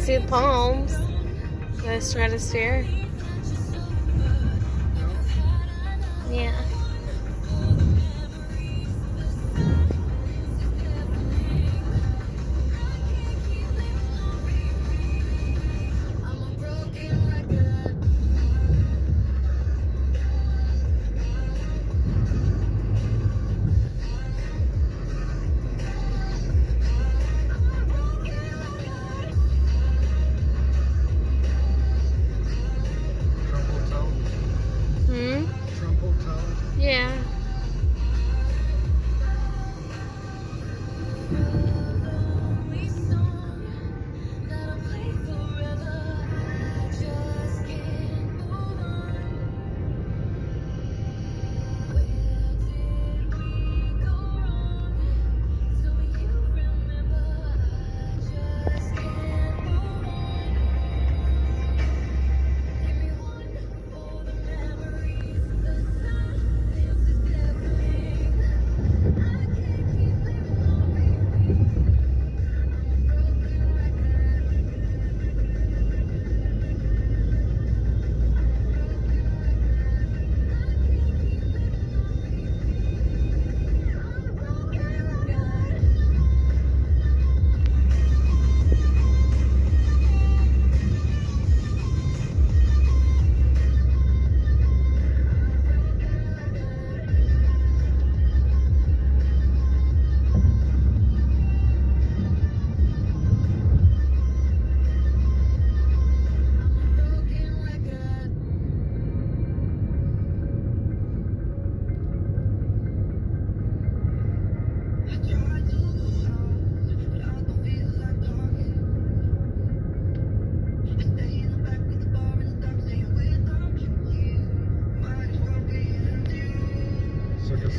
See the palms. The stratosphere. Yeah.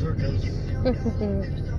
Circus.